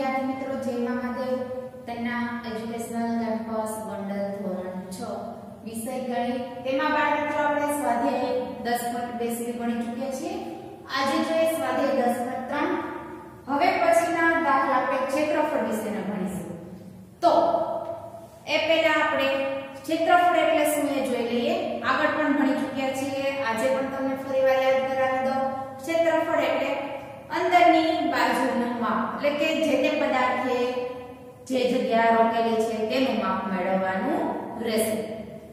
વિદ્યાર્થી મિત્રો જય મહાદેવ તેના એજ્યુકેશનલ કેમ્પસ ગોંડલ ધોરણ 6 વિષય ગણિત, તેમાં બાળ મિત્રો આપણે સ્વાધ્યાય 10.2 સુધી ભણી ચૂક્યા છીએ. આજે જોઈએ સ્વાધ્યાય 10.3 હવે પછીના દાખલા આપણે ક્ષેત્રફળ વિશેના ભણીશું. તો, એ પહેલા આપણે ક્ષેત્રફળ એટલે શું એ જોઈ લઈએ. આગળ પણ ભણી ચૂક્યા છીએ. આજે પણ તમને ફરીવાર યાદ કરાવી દઉં. ક્ષેત્રફળ એટલે અંદરની બાજુનું માપ એટલે કે જે તે પદાર્થે જે જગ્યા રોકેલી છે તેનું માપ મેળવવાનું રહેશે.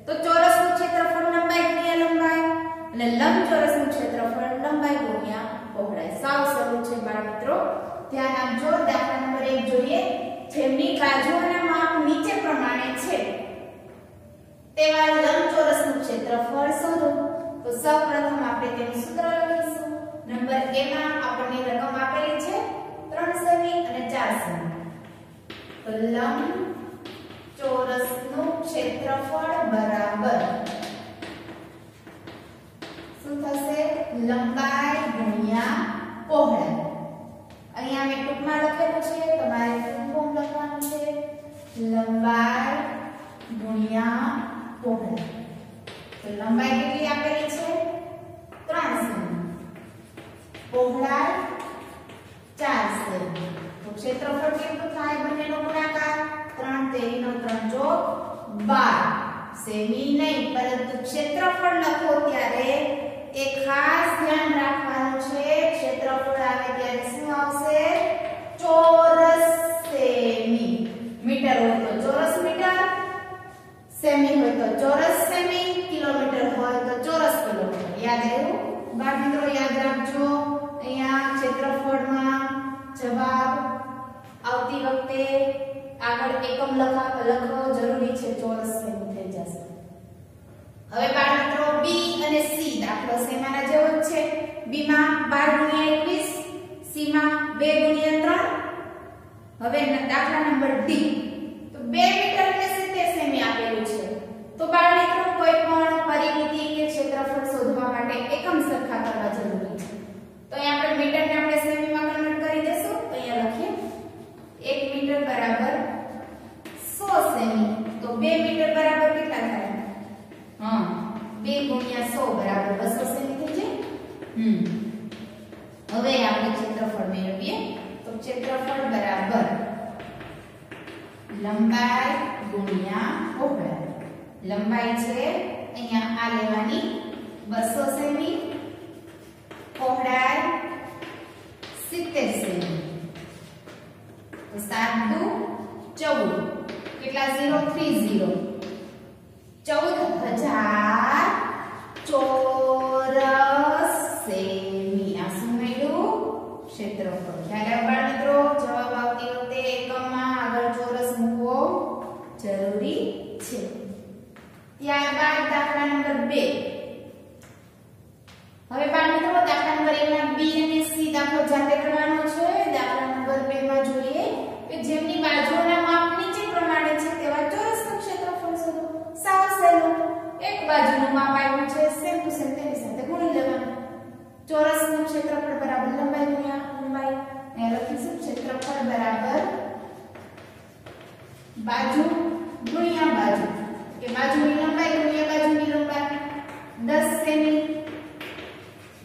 તો ચોરસનું ક્ષેત્રફળ લંબાઈ ગુણ્યા લંબાઈ અને લંબચોરસનું ક્ષેત્રફળ લંબાઈ ગુણ્યા પહોળાઈ. સાવ સરળ છે બાળ મિત્રો. ધ્યાન આપજો. દાખલા નંબર 1 જોઈએ. જેમની બાજુઓના માપ નીચે પ્રમાણે છે, તેવા લંબચોરસનું ક્ષેત્રફળ શોધો તો સૌપ્રથમ આપણે તેનું સૂત્ર લખીશું. નંબર a માં આપણને રકમ આપેલી છે. 3 સેમી અને 4 સેમી તો લંબ ચોરસનું ક્ષેત્રફળ બરાબર શું થશે? લંબાઈ ગુણ્યા પહોળાઈ. અહીંયા મેં ટૂંકમાં લખેલું છે, તમારે ફૂલ ફોર્મ લખવાનું છે. લંબાઈ ગુણ્યા પહોળાઈ. લંબાઈ કેટલી આપેલી છે? ત્રણ સેમી પહોળાઈ 4 સેમી તો ક્ષેત્રફળ કેટલું થાય બંનેનો ગુણાકાર. 3 તેરીનો 3 જો 12 સેમી નહીં, પરંતુ ક્ષેત્રફળ લખો ત્યારે એ ખાસ ધ્યાન રાખવાનું છે. ક્ષેત્રફળ આવે ત્યારે શું આવશે? ચોરસ સેમી. મીટર હોય તો ચોરસ મીટર, સેમી હોય તો ચોરસ સેમી, કિલોમીટર હોય તો ચોરસ કિલોમીટર. યાદ રહ્યું બાળ મિત્રો, યાદ રાખજો. અહીંયા ક્ષેત્રફળમાં આગળ એકમ લખા, લખવો જરૂરી છે ચોરસ સેમ થઈ જશે. હવે બાળ મિત્રો B અને C દાખલો સેમાના જેવો જ છે. B માં 12 21 C માં 2 3 હવે દાખલા નંબર ડી. તો 2 મીટર અને 70 સેમી આપેલું છે. તો બાળ મિત્રો, કોઈ પણ પરિમિતિ કે ક્ષેત્રફળ શોધવા માટે એકમ સરખા કરવા જરૂરી છે. તો અહીંયા આપણે મીટરને આપણે લંબાઈ છે. અહીંયા આ લેવાની 200 સેમી, પહોળાઈ 70 સેમી. તો 7 દુ 14 કેટલા? 0 3 0 14000 4 ચોરસનું ક્ષેત્રફળ બરાબર લંબાઈ ગુણ્યા લંબાઈ અહીંયા લખીશું ક્ષેત્રફળ બરાબર બાજુ ગુણ્યા બાજુ કે બાજુની લંબાઈ ગુણ્યા બાજુની લંબાઈ 10 સેમી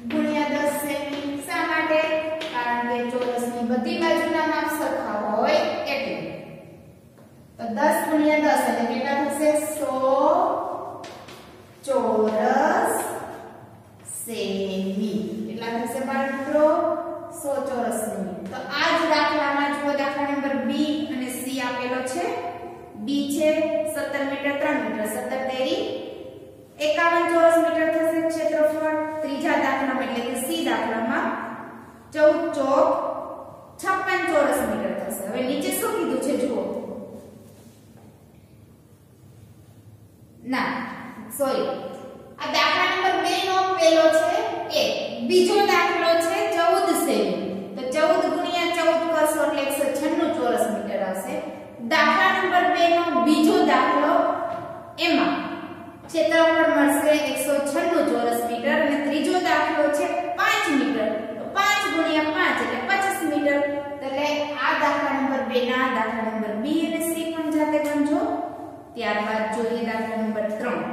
ગુણ્યા 10 સેમી શા માટે? કારણ કે ચોરસની બધી બાજુના માપ સરખા હોય, એટલે તો 10 ગુણ્યા 10 એટલે કેટલા થશે? 100 ચોરસ સેમી કેટલા થશે બાળ મિત્રો 100 ચોરસ સેમી તો આ જ દાખલામાં જુઓ દાખલા નંબર બી અને સી આપેલો છે બી છે 17 મીટર 3 મીટર 17 તેરી 51 ચોરસ મીટર થશે ક્ષેત્રફળ. ત્રીજા દાખલામાં, એટલે કે સી દાખલામાં 14 ચોક 56 ચોરસ મીટર થશે. હવે નીચે શું કીધું છે, જુઓ. ના, સોરી. આ દાખલા નંબર 2 નો પહેલો છે, એ. બીજો દાખલો છે 14 સેમી તો 14 ગુણ્યા 14 કરશો એટલે 196 ચોરસ મીટર આવશે. દાખલા નંબર 2 નો બીજો દાખલો એમાં ક્ષેત્રફળ મળશે એકસો છન્નું ચોરસ મીટર અને ત્રીજો દાખલો છે પાંચ મીટર. તો પાંચ ગુણ્યા પાંચ એટલે પચીસ મીટર. એટલે આ દાખલા નંબર બે ના દાખલા નંબર બી અને સી પણ જાતે ગણજો. ત્યારબાદ જોઈએ દાખલા નંબર ત્રણ.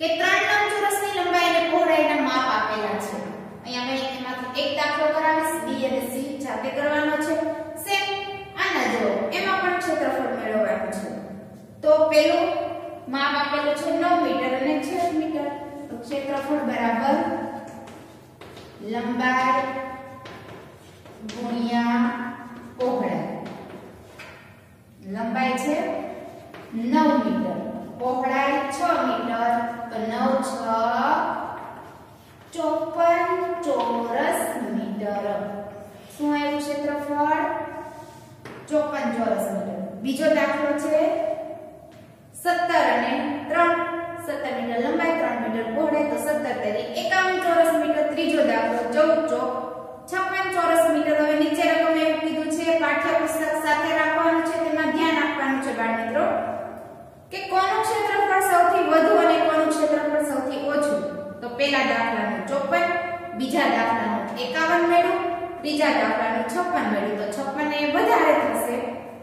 કે ત્રણ લંબચોરસની લંબાઈ અને પહોળાઈના માપ આપેલા છે. અહીંયા મેં એમાંથી એક દાખલો કરાવીશ, બી અને સી જાતે કરવાનો છે. પેલું માપ આપેલું છે 9 મીટર અને 6 મીટર. તો ક્ષેત્રફળ બરાબર લંબાઈ ગુણ્યા પહોળાઈ. લંબાઈ છે 9 મીટર. પહોળાઈ 6 મીટર. તો 9 6 ચોપન ચોરસ મીટર. શું આવ્યું ક્ષેત્રફળ? ચોપન ચોરસ મીટર. બીજો દાખલો છે 17 અને 3 17 મીટર લંબાઈ ત્રણ મીટર પહોળાઈ તો 17 તેરી 51 ચોરસ મીટર ત્રીજો દાખલો ચૌદ ચોક. 56 ચોરસ મીટર હવે નીચે રકમ એવું કીધું છે પાઠ્યપુસ્તક સાથે રાખવાનું છે, તેમાં ધ્યાન આપવાનું છે બાળ મિત્રો કે કોનું ક્ષેત્રફળ સૌથી વધુ અને કોનું ક્ષેત્રફળ સૌથી ઓછું? તો પહેલા દાખલાનું 54 બીજા દાખલાનું 51 મેળવું, ત્રીજા દાખલાનું 56 મેળવું. તો 56 એ વધારે થશે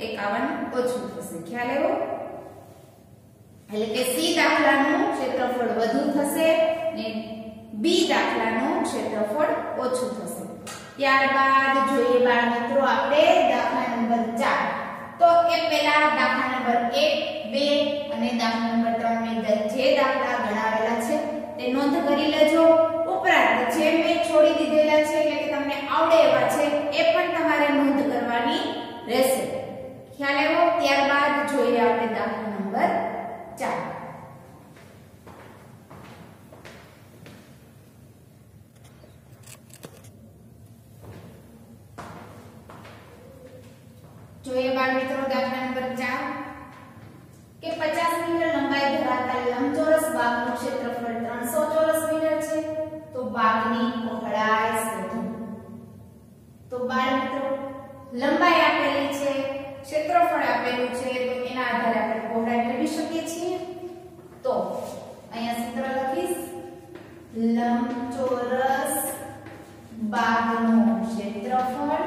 51 ઓછું થશે. ખ્યાલ આવ્યો? એટલે કે સી દાખલાનું ક્ષેત્રફળ વધુ થશે ને બી દાખલાનું ક્ષેત્રફળ ઓછું થશે. ત્યારબાદ જોઈએ બાળ મિત્રો, આપણે દાખલા નંબર 4 તો એ પહેલા દાખલા નંબર 1 2 અને દાખલા નંબર 3 ની જે દાખલા ગણાવેલા છે તે નોંધ કરી લેજો. ઉપરાંત જે મેં છોડી દીધેલા છે, એટલે કે તમને આવડે એવા છે, એ પણ તમારે નોંધ કરવાની રહેશે. ખ્યાલ આવ્યો? ત્યારબાદ જોઈએ આપણે દાખલા નંબર 4 જોઈએ બાળ મિત્રો દાખલા નંબર 4 કે 50 મીટર લંબાઈ ધરાવતા લંબચોરસ બાગનું ક્ષેત્રફળ 300 ચોરસ મીટર છે, તો બાગની પહોળાઈ શોધો. તો બાળ મિત્રો, લંબાઈ આપેલી છે, ક્ષેત્રફળ આપેલું છે, તો એના આધારે આપણે પહોળાઈ મેળવી શકીએ છીએ. તો અહીંયા સૂત્ર લખીશ. લંબચોરસ બાગનું ક્ષેત્રફળ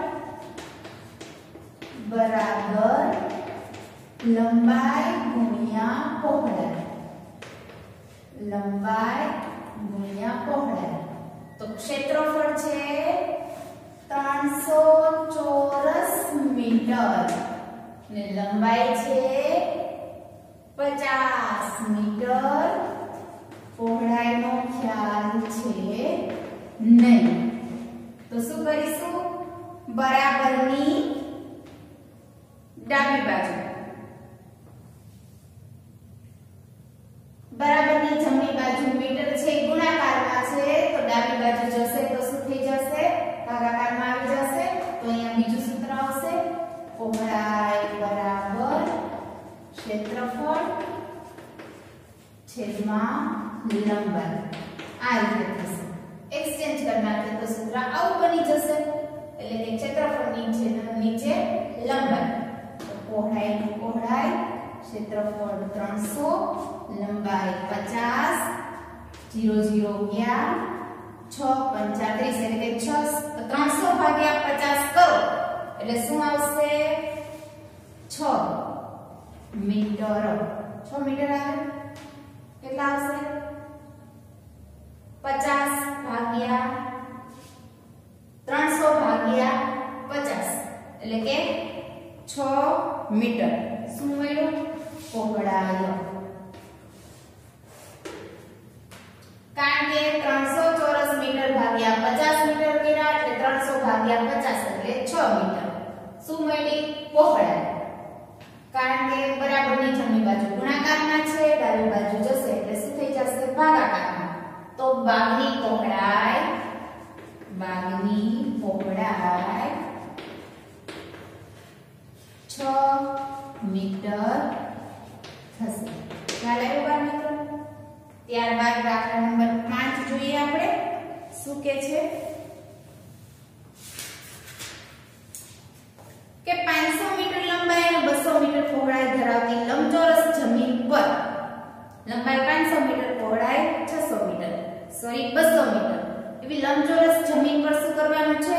બરાબર લંબાઈ ગુણ્યા પહોળાઈ. લંબાઈ ગુણ્યા પહોળાઈ. તો ક્ષેત્રફળ છે 300 ચોરસ મીટર. ને લંબાઈ છે 50 મીટર. પહોળાઈનો ખ્યાલ છે નહીં. તો શું કરીશું? બરાબરની ડાબી બાજુ. બરાબરની જમણી બાજુ મીટર છે ગુણાકારમાં છે તો ડાબી બાજુ જશે તો શું થઈ જશે ભાગાકારમાં આવી જશે તો અહીંયા બીજું સૂત્ર આવશે પહોળાઈ બરાબર ક્ષેત્રફળ છેદમાં લંબાઈ આ રીતે થશે એક્સચેન્જ કરી નાખીએ તો સૂત્ર આવું બની જશે એટલે કે ક્ષેત્રફળની નીચે નીચે લંબાઈ તો પહોળાઈ પહોળાઈ ક્ષેત્રફળ 300 લંબાઈ 50 0 0 ગયા 6 35 એટલે કે 6 300 ભાગ્યા 50 કરો એટલે શું આવશે? 6 મીટર. 6 મીટર આવે કેટલા આવશે? 50 ભાગ્યા 300 ભાગ્યા 50 એટલે કે 6 મીટર. શું મળ્યું? પહોળાઈ કારણ કે 300 ચોરસ મીટર ભાગ્યા 50 મીટર કર્યા એટલે 300 ભાગ્યા 50 એટલે 6 મીટર. શું મળી પહોળાઈ કારણ કે બરાબરની જમણી બાજુ ગુણાકારમાં છે ડાબી બાજુ જશે એટલે શું થઈ જશે ભાગાકારમાં તો બાગની પહોળાઈ બાગની પહોળાઈ 6 મીટર થશે ખ્યાલ આવ્યો બાળ મિત્રો ત્યારબાદ દાખલા નંબર 5 જોઈએ આપણે શું કે છે કે 500 મીટર લંબાઈ અને 200 મીટર પહોળાઈ ધરાવતી લંબચોરસ જમીન પર લંબાઈ 500 મીટર પહોળાઈ 600 મીટર સોરી 200 મીટર એવી લંબચોરસ જમીન પર શું કરવાનું છે?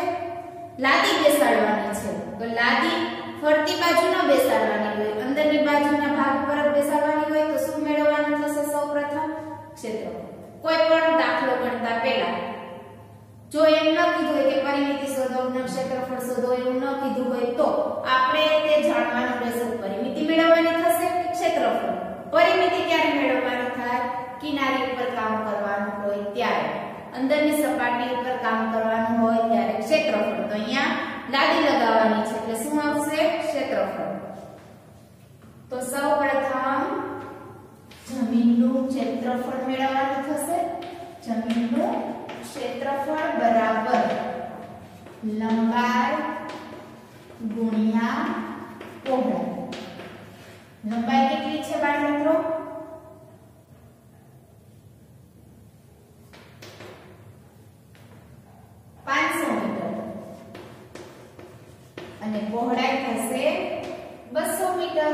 લાદી બેસાડવાની છે. તો લાદી ફરતી બાજુ ન બેસાડવાની હોય, અંદરની બાજુના ભાગ પર જ બેસાડવાની હોય, તો શું મેળવવાનું થશે સૌપ્રથમ? ક્ષેત્રફળ કોઈ પણ દાખલો ગણતા પહેલા, જો એમ ન કીધું હોય કે પરિમિતિ શોધો ન ક્ષેત્રફળ શોધો એવું ન કીધું હોય, તો આપણે તે જાણવાનું રહેશે પરિમિતિ મેળવવાની થશે કે ક્ષેત્રફળ. પરિમિતિ ક્યારે મેળવવાની થાય? કિનારી ઉપર કામ કરવાનું હોય ત્યારે. અંદરની સપાટી ઉપર કામ કરવાનું હોય ત્યારે ક્ષેત્રફળ તો અહીંયા લાદી લગાવવાની છે. એટલે શું આવશે? ક્ષેત્રફળ. તો સૌપ્રથમ જમીનનું ક્ષેત્રફળ મેળવવાનું થશે. જમીનનું ક્ષેત્રફળ બરાબર લંબાઈ ગુણ્યા પહોળાઈ. લંબાઈ કેટલી છે બાળ મિત્રો? પાંચસો મીટર. અને પહોળાઈ થશે બસો મીટર.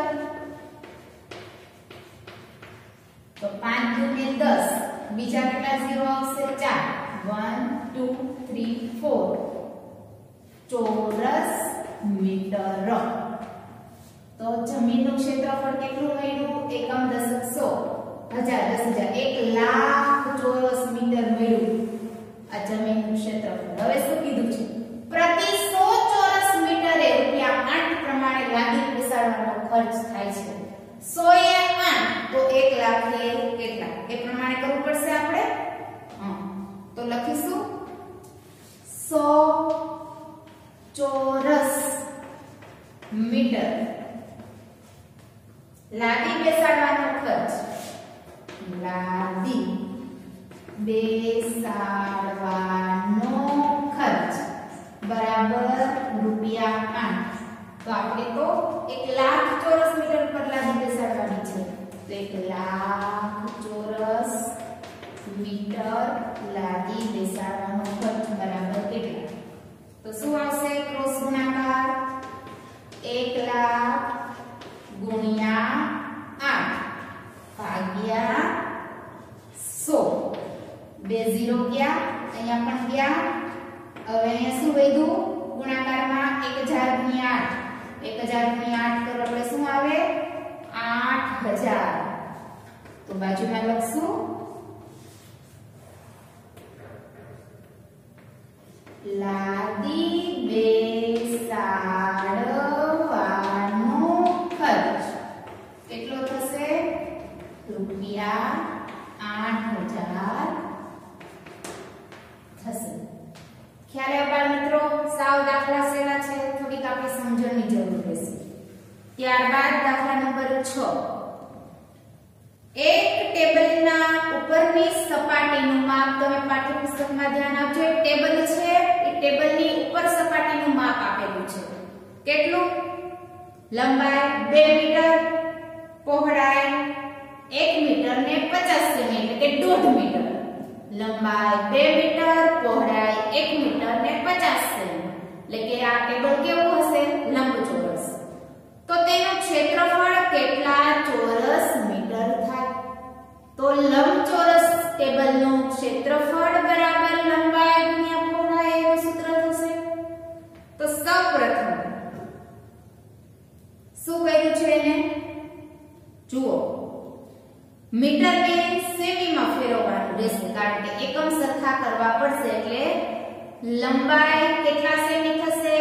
તો પાંચ દુને દસ, બીજા કેટલા ઝીરો આવશે? ચાર. વન ટુ થ્રી ફોર ચોરસ મીટર. તો જમીનનું ક્ષેત્રફળ કેટલું મળ્યું? એકમ દશક સો. હજાર દસ હજાર. એક લાખ ચોરસ મીટર મળ્યું. જમીનનું ક્ષેત્રફળ હવે શું કીધું છે. પ્રતિ 100 ચોરસ મીટરે રૂપિયા 8 પ્રમાણે લાદી બેસાડવાનો ખર્ચ થાય છે. 100 એ 8 તો 1 લાખે કેટલા? એ પ્રમાણે કરવું પડશે આપણે? હા. તો લખીશું. 100 ચોરસ મીટર લાદી બેસાડવાનો ખર્ચ. લાદી બેસાડવાનો ખર્ચ. બરાબર? રૂપિયા આઠ. તો આપણે તો એક લાખ ચોરસ મીટર પર લાદી બેસાડવાની છે. તો એક લાખ ચોરસ મીટર લાદી બેસાડવાનો ખર્ચ બરાબર કેટલા? તો શું આવશે? ક્રોસ ગુણાકાર. એક લાખ ગુણ્યા આઠ ભાગ્યા 100 બે ઝીરો ગયા અહીંયા પણ ગયા હવે અહીંયા શું વધ્યું? ગુણાકારમાં 1000 ગુણ્યા 8 1000 ગુણ્યા 8 કરો એટલે શું આવે? 8000 તો બાજુમાં લખશું. લાદી બેસાડવાનો ખર્ચ કેટલો થશે રૂપિયા આઠ હજાર થશે ખ્યાલ આવ્યો બાળ મિત્રો સાવ દાખલા સેલા છે થોડીક આપણે સમજણની જરૂર રહેશે ત્યારબાદ દાખલા 6 એક ટેબલના ઉપરની સપાટીનું માપ તમે પાઠ્યપુસ્તકમાં ધ્યાન આપજો. એક ટેબલ છે, એ ટેબલની ઉપર સપાટીનું માપ આપેલું છે. કેટલું? લંબાઈ બે મીટર, પહોળાઈ એક મીટર ને 50 સેમી, એટલે કે 1.5 મીટર. લંબાઈ બે મીટર, પહોળાઈ એક મીટર ને 50 સેમી. એટલે કે આ ટેબલ કેવું હશે? લંબચોરસ. તો તેનું ક્ષેત્રફળ કેટલા ચોરસ મીટર થાય? તો લંબચોરસ ટેબલનું ક્ષેત્રફળ બરાબર લંબાઈ ગુણ્યા પહોળાઈ એનું સૂત્ર થશે? તો સૌપ્રથમ, શું કર્યું છે એને? જુઓ મીટરને સેમીમાં ફેરવવાનું રહેશે, કારણ કે એકમ સરખા કરવા પડશે એટલે લંબાઈ કેટલા સેમી થશે?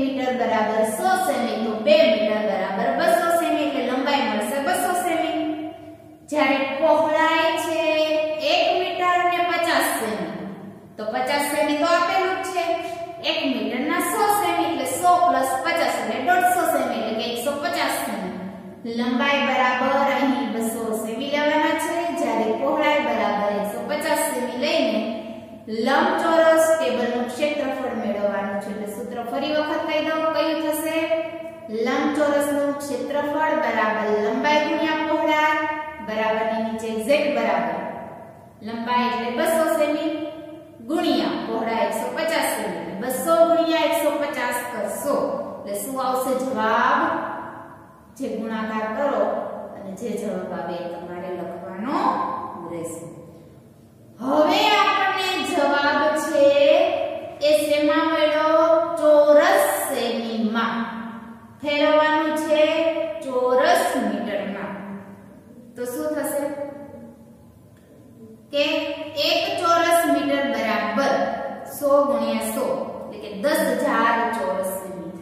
1 મીટર બરાબર 100 સેમી તો 2 મીટર બરાબર 200 સેમી એટલે લંબાઈ મળશે 200 સેમી. જ્યારે પહોળાઈ છે 1 મીટર ને 50 સેમી. તો 50 સેમી તો આપેલું જ છે. 1 મીટર ના 100 સેમી એટલે 100 50 એટલે 150 સેમી એટલે કે 150 સેમી. લંબાઈ બરાબર અહીં 200 સેમી લેવાના છે. જ્યારે પહોળાઈ બરાબર 150 સેમી લઈને લંબચોરસ ટેબલનું ક્ષેત્રફળ મેળવવાનું છે. એટલે સૂત્ર ફરી વખત કહી દઉં કયું થશે લંબચોરસનું ક્ષેત્રફળ બરાબર લંબાઈ ગુણ્યા પહોળાઈ, બરાબરની નીચે z બરાબર. લંબાઈ એટલે 200 સેમી, ગુણ્યા પહોળાઈ 150 સેમી. 200 ગુણ્યા 150 કરશો. એટલે શું આવશે જવાબ? જે ગુણાકાર કરો અને જે જવાબ આવે એ તમારે લખવાનો રહેશે. હવે આપણને જવાબ છે એ શેમાં મળ્યો ચોરસ સેમીમાં ફેરવવાનું છે ચોરસ મીટરમાં તો શું થશે કે એક ચોરસ મીટર બરાબર 100 ગુણ્યા 100 એટલે કે 10000 ચોરસ મીટર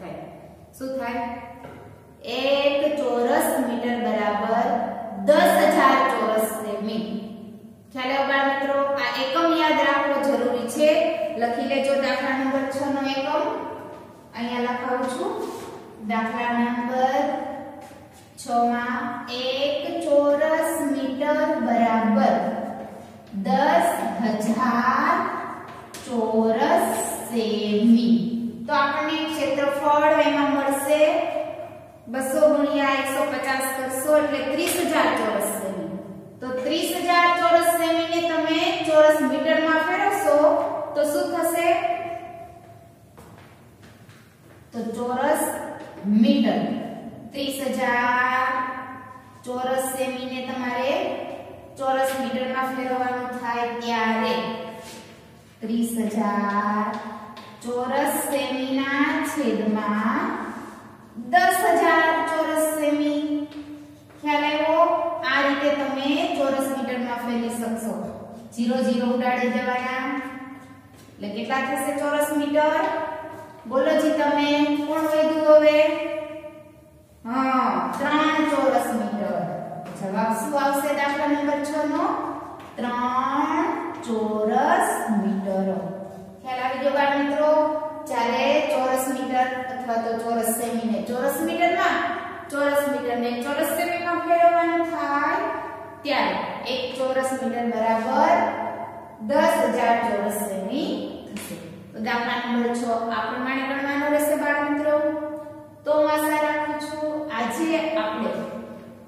અહીંયા લખાવું છું દાખલા નંબર 6 માં 1 ચોરસ મીટર બરાબર 10000 ચોરસ સેમી તો આપણને ક્ષેત્રફળ એમાં મળશે 200 ગુણ્યા 150 કરશો એટલે 30000 ચોરસ સેમી તો 30000 ચોરસ સેમીને તમે ચોરસ મીટરમાં ફેરવશો તો શું થશે તો ચોરસ મીટર. 30000 ચોરસ સેમીને તમારે ચોરસ મીટરમાં ફેરવવાનું થાય ત્યારે 30000 ચોરસ સેમીના છેદમાં 10000 ચોરસ સેમી. ખ્યાલ આવ્યો? આ રીતે તમે ચોરસ મીટરમાં ફેરવી શકશો. 0 0 ઉડાડી દેવાના. એટલે કેટલા થશે ચોરસ મીટર? બોલો જી તમે, કોણ વધ્યું હવે? હા, ત્રણ ચોરસ મીટર. જવાબ શું આવશે દાખલા નંબર 6 નો? ત્રણ ચોરસ મીટર. ખ્યાલ આવી ગયો બાળ મિત્રો? જ્યારે ચોરસ મીટર અથવા તો ચોરસ સેમી ને ચોરસ મીટરમાં ચોરસ મીટર ને ચોરસ સેમીમાં ફેરવવાનું થાય ત્યારે એક ચોરસ મીટર બરાબર દસ હજાર ચોરસ સેમી થશે. તો દાખલા નંબર 6 આ પ્રમાણે ગણવાનો રહેશે બાળ મિત્રો. તો હું આશા રાખું છું આજે આપણે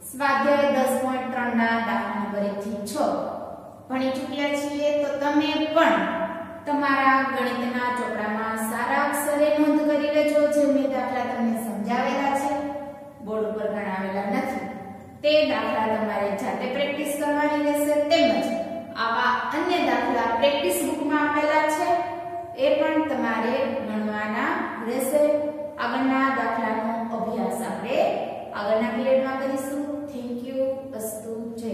સ્વાધ્યાય 10.3 ના દાખલા નંબર 1 થી 6 ભણી ચૂક્યા છીએ. તો તમે પણ તમારા ગણિતના ચોપડામાં સારા અક્ષરે નોંધ કરી લેજો. જે મેં દાખલા તમને સમજાવેલા છે. બોર્ડ ઉપર ગણાવેલા નથી. તે દાખલા તમારે જાતે પ્રેક્ટિસ કરવાની રહેશે. તેમજ આવા અન્ય દાખલા પ્રેક્ટિસ બુકમાં આપેલા છે. એ પણ તમારે ગણવાના રહેશે. આગળના દાખલાનો અભ્યાસ આપણે આગળના પીરિયડમાં કરીશું. થેન્ક યુ અસ્તુ જય